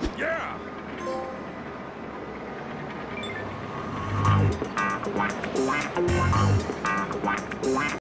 Yeah!